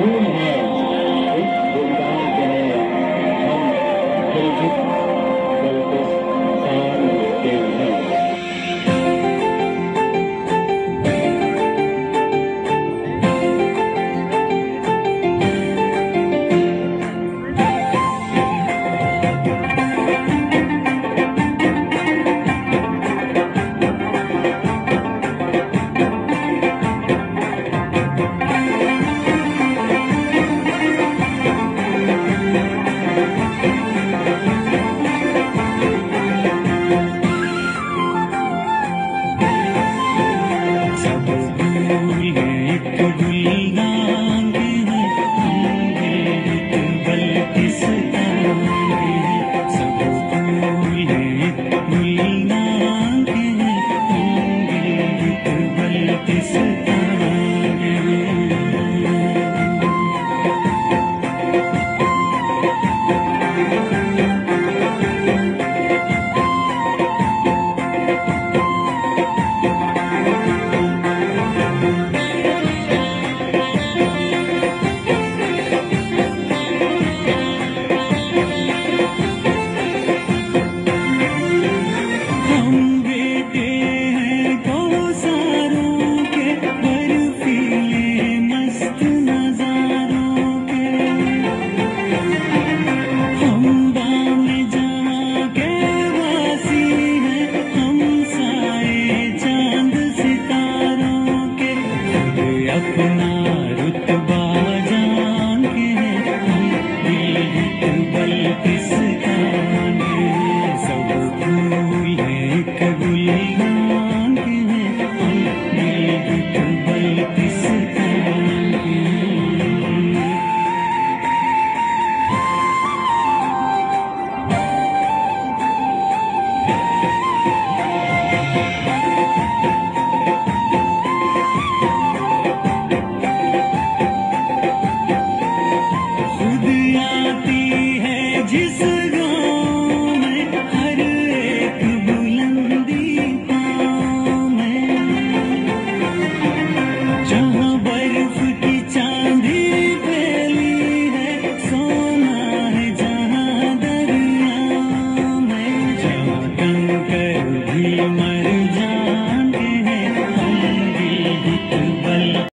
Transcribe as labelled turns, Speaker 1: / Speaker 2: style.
Speaker 1: Ooh.